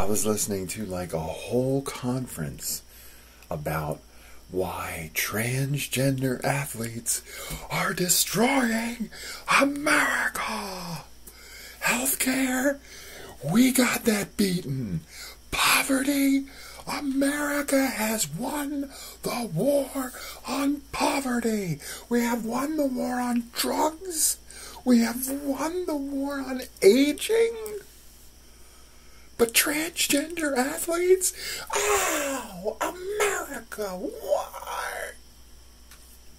I was listening to like a whole conference about why transgender athletes are destroying America. Healthcare, we got that beaten. Poverty, America has won the war on poverty. We have won the war on drugs. We have won the war on aging. But transgender athletes? Oh, America, why?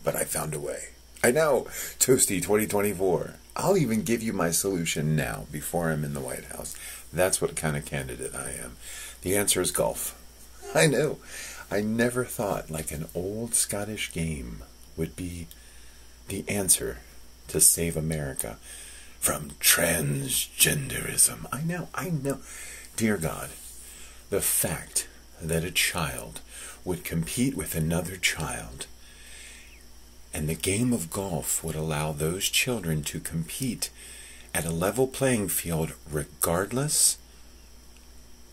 But I found a way. I know, Toasty 2024. I'll even give you my solution now before I'm in the White House. That's what kind of candidate I am. The answer is golf. I know. I never thought like an old Scottish game would be the answer to save America from transgenderism. I know, I know. Dear God, the fact that a child would compete with another child and the game of golf would allow those children to compete at a level playing field regardless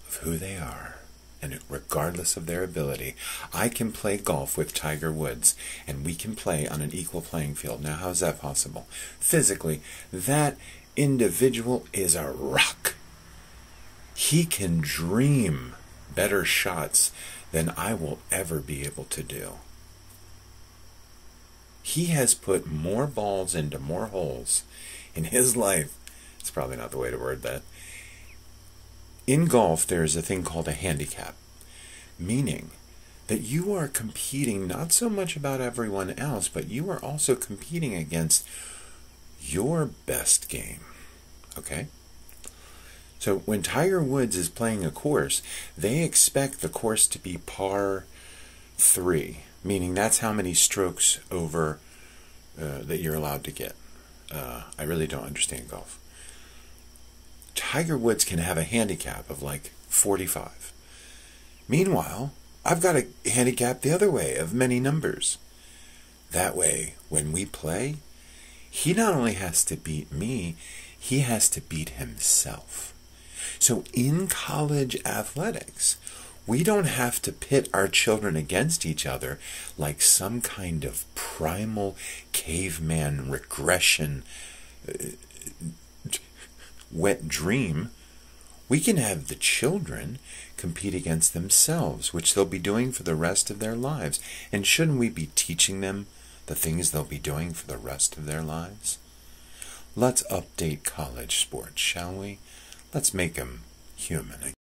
of who they are and regardless of their ability. I can play golf with Tiger Woods and we can play on an equal playing field. Now, how's that possible? Physically, that individual is a rock he can dream better shots than I will ever be able to do. He has put more balls into more holes in his life. It's probably not the way to word that. In golf, there is a thing called a handicap, meaning that you are competing not so much about everyone else, but you are also competing against your best game. Okay? So when Tiger Woods is playing a course, they expect the course to be par three, meaning that's how many strokes over uh, that you're allowed to get. Uh, I really don't understand golf. Tiger Woods can have a handicap of like 45. Meanwhile, I've got a handicap the other way of many numbers. That way, when we play, he not only has to beat me, he has to beat himself. So in college athletics, we don't have to pit our children against each other like some kind of primal caveman regression uh, wet dream. We can have the children compete against themselves, which they'll be doing for the rest of their lives. And shouldn't we be teaching them the things they'll be doing for the rest of their lives? Let's update college sports, shall we? Let's make him human